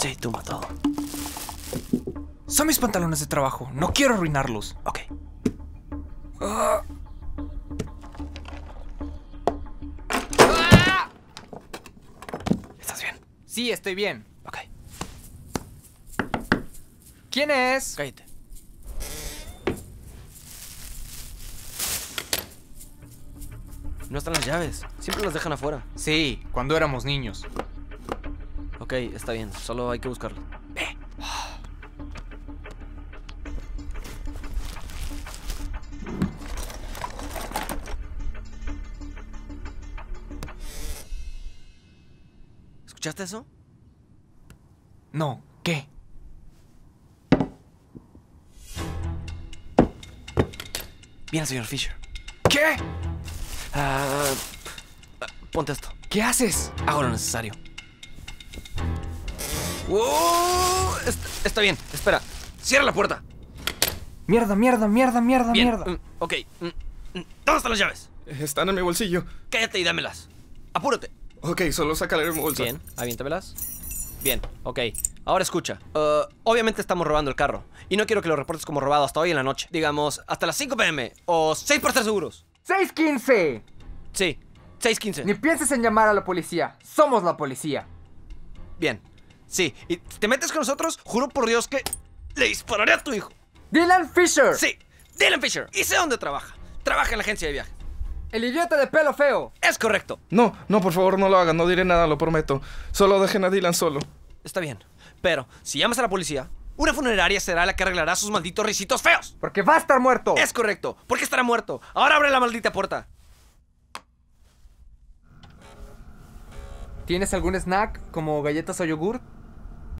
Sí, tumba todo. Son mis pantalones de trabajo. No quiero arruinarlos. Ok. Ah. ¿Estás bien? Sí, estoy bien. Ok. ¿Quién es? Cállate. No están las llaves. Siempre las dejan afuera. Sí, cuando éramos niños. Ok, está bien. Solo hay que buscarlas. ¿Escuchaste eso? No, ¿qué? Bien, señor Fisher. ¿Qué? Ah, ponte esto. ¿Qué haces? Hago lo necesario. ¡Wow! Está, está bien, espera. Cierra la puerta. Mierda, mierda, mierda, mierda, Bien. mierda. mm, ok. mm, mm, ¿Dónde están las llaves? Están en mi bolsillo. Cállate y dámelas. Apúrate. Ok, solo sácale de mi bolsa. Bien, aviéntamelas. Bien, ok. Ahora escucha. Uh, obviamente estamos robando el carro. Y no quiero que lo reportes como robado hasta hoy en la noche. Digamos, hasta las 5 pm. O 6 por estar seguros. 615. Sí, 6.15. Ni pienses en llamar a la policía. Somos la policía. Bien. Sí, y te metes con nosotros, juro por Dios que le dispararé a tu hijo. Dylan Fisher. Sí, Dylan Fisher. Y sé dónde trabaja. Trabaja en la agencia de viajes. El idiota de pelo feo. Es correcto. No, no, por favor, no lo hagan. No diré nada, lo prometo. Solo dejen a Dylan solo. Está bien. Pero, si llamas a la policía, una funeraria será la que arreglará sus malditos risitos feos. Porque va a estar muerto. Es correcto. porque estará muerto? Ahora abre la maldita puerta. ¿Tienes algún snack como galletas o yogur?